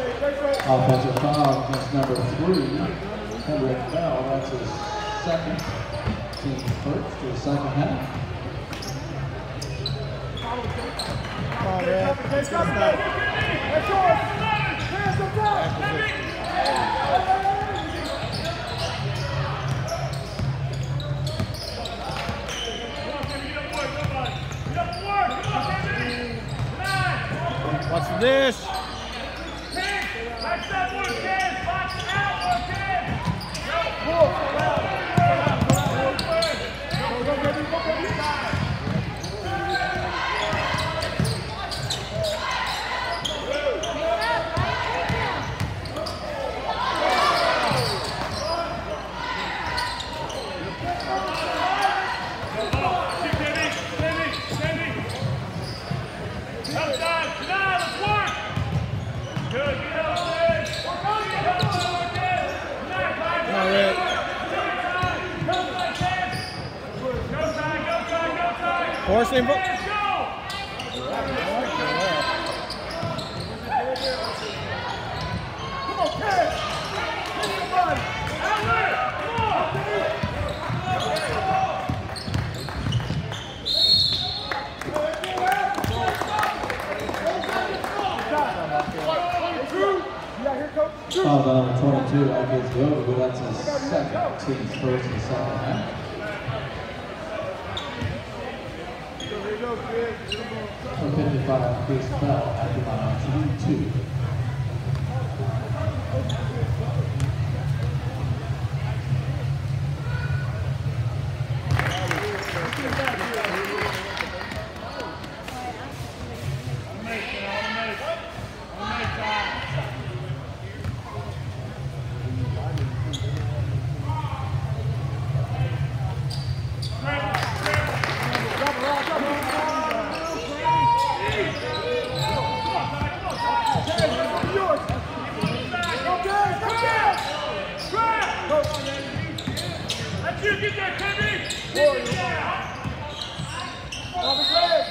Offensive foul against number three, Henrik Bell. That's his second, team first for the second half. Come on, man. Let's go. Let's go. Hands up top. Watch the dish. Come on, Rick. Force him. Come on, Ken. Hit somebody. Yeah, here comes. Foul on number 22, Ike Yoga. That's his second, team's first the second half. Here you go, kid. For 55, Chris Bell, active on 3-2.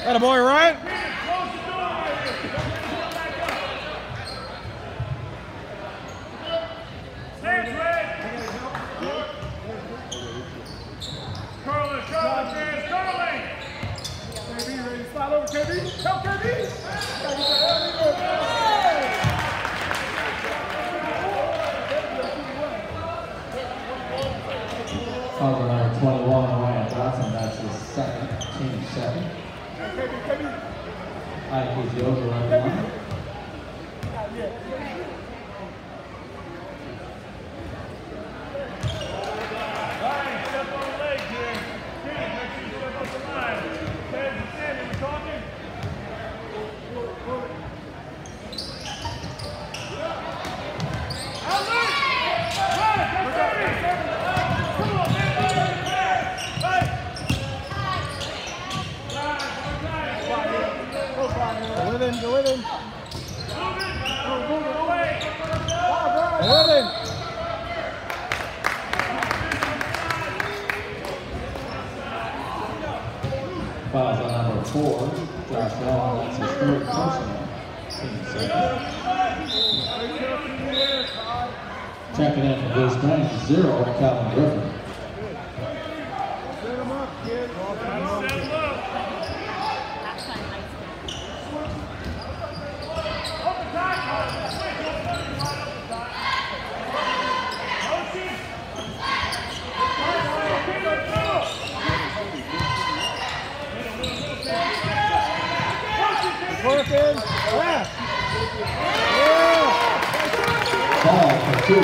Got a boy, right? Ready over, KB? Help, KB! Gotta get that early good. Hey! Foul on number 21, Ryan. That's his second, team second. KB, KB. Ike Yoga on the line. Ryan, step on the leg here. Ken, make sure you step up the line. Ted and Sandy, we talking? Outlet! Run, go Sandy! Come on, man, run, man! Right! Go with him. Go with him. On number four, Josh Allen. That's his third personal, team second. Checking in from Bruce Green, zero, Calvin Griffin. Working. Left. Yeah. Ball for two.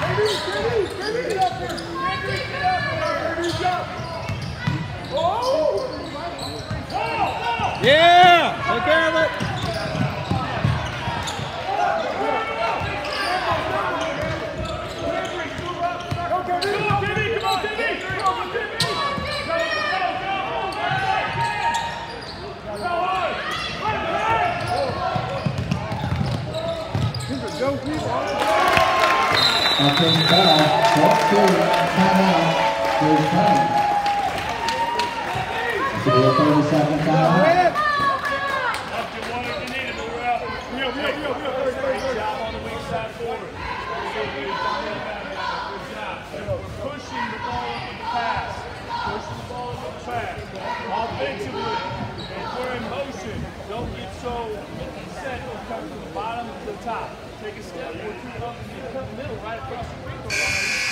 KB, KB, KB, get up here. KB, get up here. KB, jump. Oh! Yeah. Take care of it. Go, KB. Come on, TV! Come on, TV! Come on, TV! Go, go, go! Go hard! He's a dope people. Offensive foul, two, timeout, Bruce Green. This will be a 30 second timeout. Up to one if you need it, but we're out. Yo, yo, yo, yo, yo, yo, yo. Good job. We're pushing the ball with the pass. Pushing the ball with the pass. Offensively, if we're in motion, don't get so set on coming from the bottom to the top. Take a step or two up you come middle right across the free throw line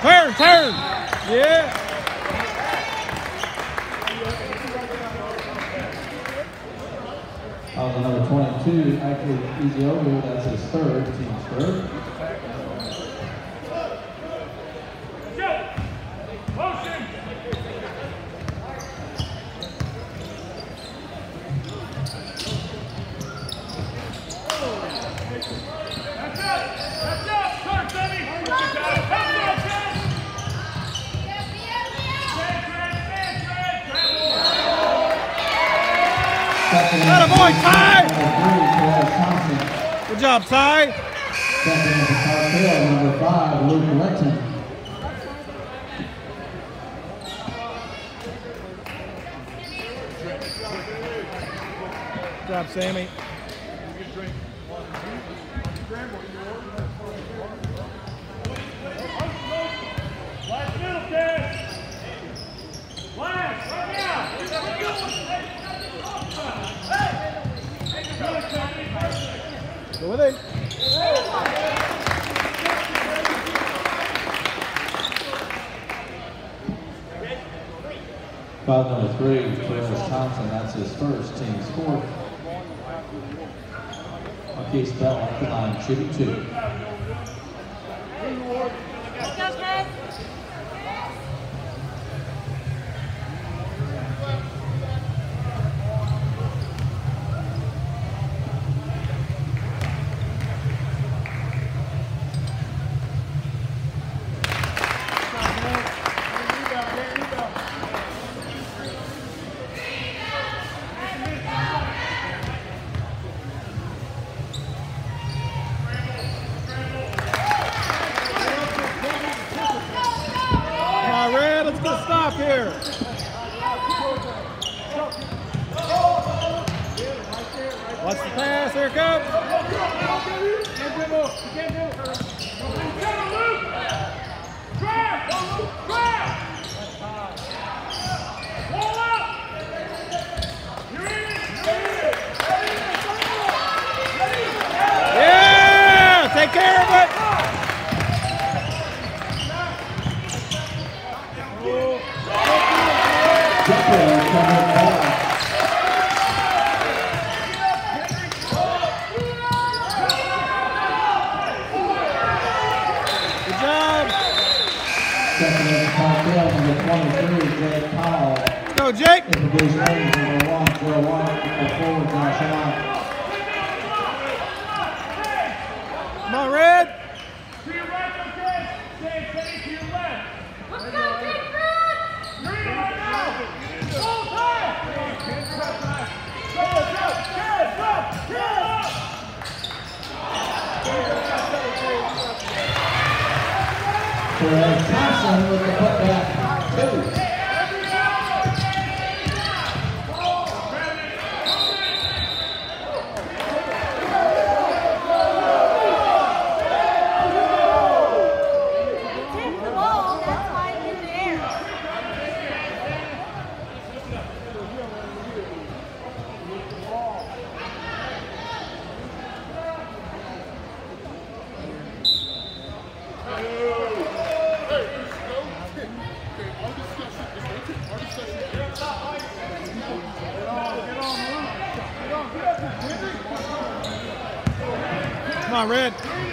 Turn, turn. Yeah. Foul on number 22, actually Eziogu, that's his third, team's third. Second Atta boy, Ty! Good job, Ty. Second number Cartel, number five, Luke Letton. Good job, Sammy. Last middle, Ted. Last, right now. Go with it. Foul number three, Terrell Thompson, that's his first, team's fourth. Marquise Bell at line, shooting two. Come on, Red. Let's get a stop here. Watch the pass. Here it comes. Yeah. Take care of it. Jeffrey, number four. Good job. Second number Cartel, number twenty-three, Jed Powell. Go, Jake. Introduce names number one, zero one, number four, Josh Allen. Come on, Red. To your right, okay? Stay, stay to your left. Let's go, Big Green right now. Full time. Go, go, go, go, go. Terrell Thompson with the putback, two. Come on, Red.